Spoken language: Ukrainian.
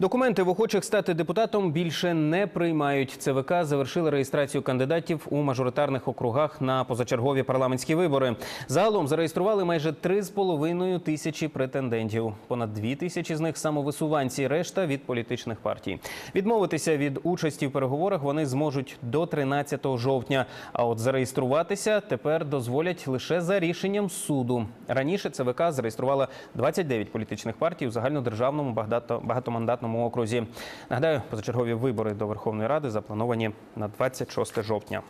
Документи в охочих стати депутатом більше не приймають. ЦВК завершили реєстрацію кандидатів у мажоритарних округах на позачергові парламентські вибори. Загалом зареєстрували майже 3,5 тисячі претендентів. Понад 2 тисячі з них самовисуванці, решта від політичних партій. Відмовитися від участі в переговорах вони зможуть до 13 жовтня. А от зареєструватися тепер дозволять лише за рішенням суду. Раніше ЦВК зареєструвала 29 політичних партій у загальнодержавному багато- багатомандатному окрузі. Нагадаю, позачергові вибори до Верховної Ради заплановані на 26 жовтня.